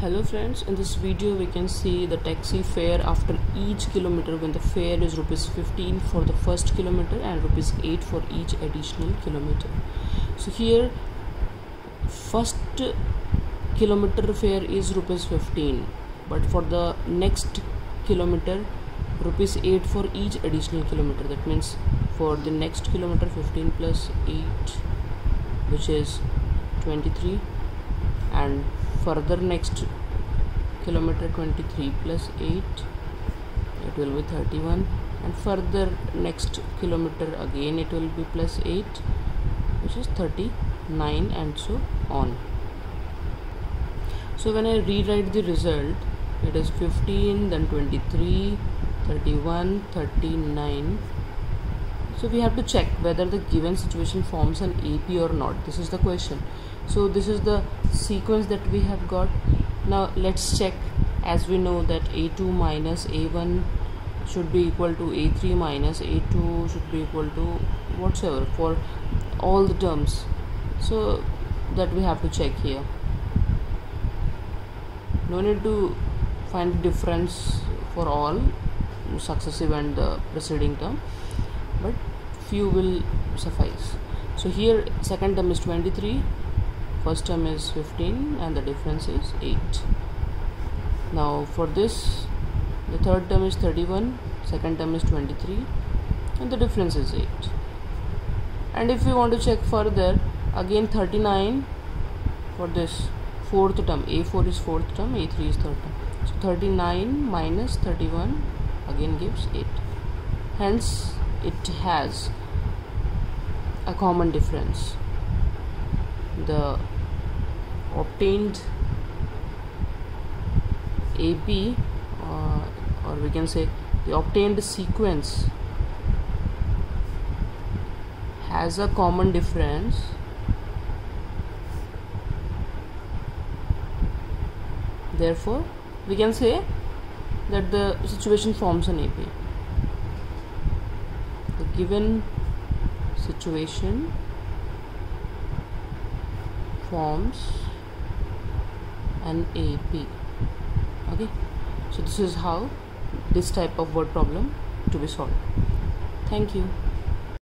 students in this video we can see the taxi fare after each kilometer when the fare is rupees 15 for the first kilometer and rupees 8 for each additional kilometer. So here first kilometer fare is rupees 15 but for the next kilometer rupees 8 for each additional kilometer. That means for the next kilometer 15 plus 8 which is 23 and further next kilometer 23 plus 8 it will be 31 and further next kilometer again it will be plus 8 which is 39 and so on. So when I rewrite the result it is 15 then 23 31 39 so we have to check whether the given situation forms an AP or not. This is the question. So this is the sequence that we have got. Now let's check. As we know that a2 minus a1 should be equal to a3 minus a2 should be equal to whatsoever for all the terms. So that we have to check here. No need to find difference for all successive and the preceding term but few will suffice. So here second term is 23 first term is 15 and the difference is 8 now for this the third term is 31 second term is 23 and the difference is 8 and if we want to check further again 39 for this fourth term. A4 is fourth term a3 is third term. So 39 minus 31 again gives 8 hence it has a common difference. The obtained AP uh, or we can say the obtained sequence has a common difference therefore we can say that the situation forms an AP given situation forms an AP okay? So this is how this type of word problem to be solved. Thank you